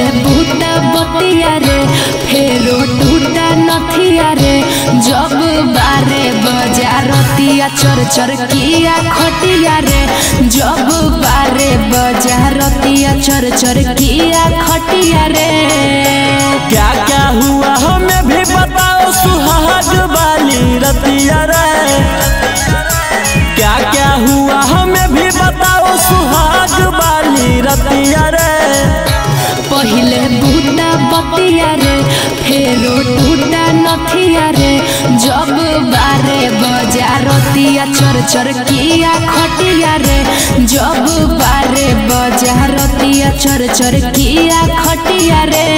रे बूटा बतिया रे फेरो टूटा नथिया रे जब बारे बजारतिया चर चर किया खटिया रे जब बारे बजारतिया चर चर किया खटिया रे क्या क्या हुआ हमें भी बताओ, सुहाग बाली रतिया रे। क्या क्या हुआ हमें भी बताओ, सुहाग वाली टूटा रे, जब बारे बजारतिया चर चर किया खटिया रे, जब बारे बजारतिया चर चर किया खटिया रे।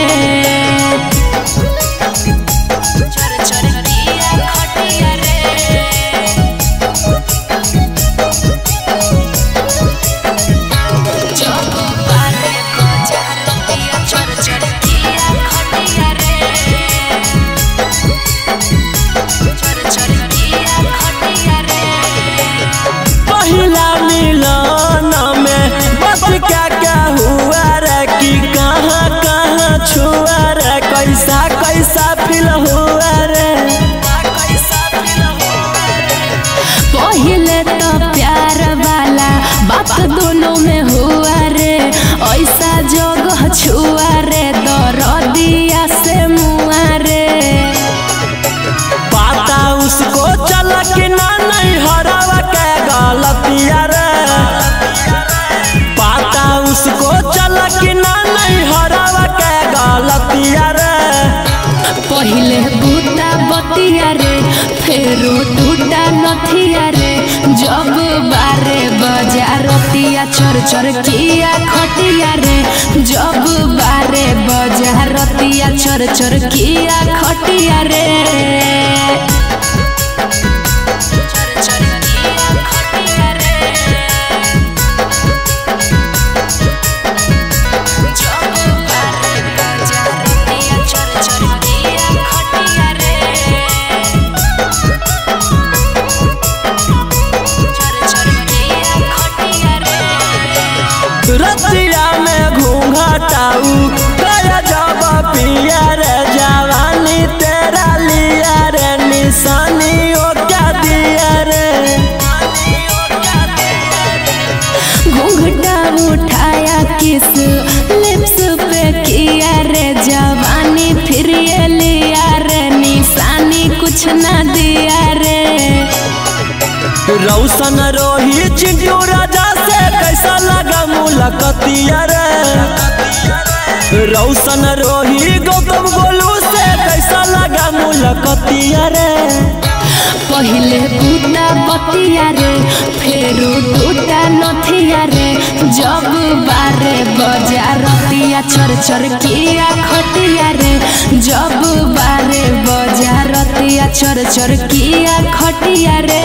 फेरो टूटा नथिया रे। जब बारे बजारतिया चर चर किया खटिया रे। जब बारे बजारतिया चर चर किया खटिया रे। उठाया किस लिप्स पे किया रे जवानी, फिर ये लिया रे निशानी, कुछ ना दिया रे। रौशन रोही चिंटू राजा से कैसा लगा मुलाकातिया रे? रौशन रोही गौतम गोलू से कैसा लगा मुलाकातिया रे? पहिले बूटा बतिया रे फेरू टूटा नथिया रे जब बारे बजारतिया चर चर किया खटिया रे जब बारे बजारतिया चर चर किया खटिया रे